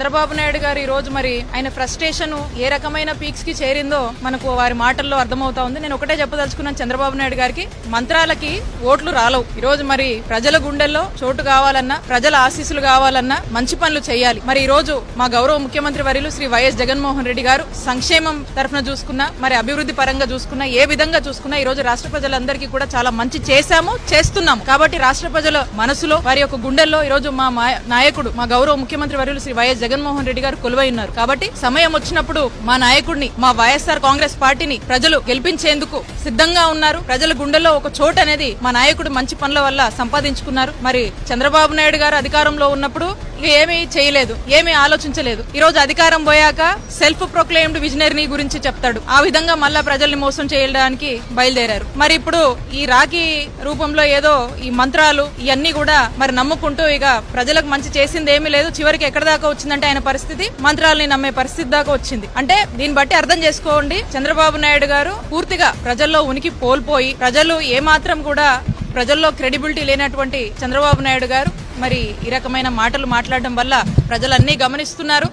చంద్రబాబు నాయుడు గారు ఈ రోజు మరి ఆయన ఫ్రస్ట్రేషన్ ఏ రకమైన పీక్స్కి చేరిందో మనకు వారి మాటల్లో అర్థమవుతా ఉంది. నేను ఒకటే చెప్పదలుచుకున్నాను చంద్రబాబు నాయుడు గారికి మంత్రాలకి ఓట్లు రాలవు. ఈ రోజు మరి ప్రజల గుండెల్లో చోటు కావాలన్నా ప్రజల ఆశీస్సులు కావాలన్నా మంచి పనులు చేయాలి. మరి ఈ రోజు మా గౌరవ ముఖ్యమంత్రి వర్యులు శ్రీ వైఎస్ జగన్మోహన్ రెడ్డి గారు సంక్షేమం తరఫున చూసుకున్నా మరి అభివృద్ధి పరంగా చూసుకున్నా ఏ విధంగా చూసుకున్నా ఈ రోజు రాష్ట్ర ప్రజలందరికీ కూడా చాలా మంచి చేశాము చేస్తున్నాం కాబట్టి రాష్ట్ర ప్రజల మనసులో వారి యొక్క గుండెల్లో ఈ రోజు మా మా- నాయకుడు మా గౌరవ ముఖ్యమంత్రి వర్యులు శ్రీ వైఎస్ జగన్మోహన్ రెడ్డి గారు కొలువై ఉన్నారు. కాబట్టి సమయం వచ్చినప్పుడు మా నాయకుడిని మా వైఎస్ఆర్ కాంగ్రెస్ పార్టీని ప్రజలు గెలిపించేందుకు సిద్ధంగా ఉన్నారు. ప్రజల గుండెల్లో ఒక చోటు అనేది మా నాయకుడు మంచి పనుల వల్ల సంపాదించుకున్నారు. మరి చంద్రబాబు నాయుడు గారు అధికారంలో ఉన్నప్పుడు ఏమీ చేయలేదు ఏమీ ఆలోచించలేదు. ఈ రోజు అధికారం పోయాక సెల్ఫ్ ప్రొక్లెయిమ్డ్ విజనరీ గురించి చెప్తాడు. ఆ విధంగా మళ్ళా ప్రజల్ని మోసం చేయడానికి బయలుదేరారు. మరి ఇప్పుడు ఈ రాఖీ రూపంలో ఏదో ఈ మంత్రాలు ఇవన్నీ కూడా మరి నమ్ముకుంటూ ఇక ప్రజలకు మంచి చేసింది ఏమీ లేదు. చివరికి ఎక్కడ దాకా వచ్చిందంటే ఆయన పరిస్థితి మంత్రాలని నమ్మే పరిస్థితి దాకా వచ్చింది. అంటే దీన్ని బట్టి అర్థం చేసుకోండి. చంద్రబాబు నాయుడు గారు పూర్తిగా ప్రజల్లో ఉనికి కోల్పోయి ప్రజలు ఏమాత్రం కూడా ప్రజల్లో క్రెడిబిలిటీ లేనటువంటి చంద్రబాబు నాయుడు గారు మరి ఈ రకమైన మాటలు మాట్లాడడం వల్ల ప్రజలన్నీ గమనిస్తున్నారు.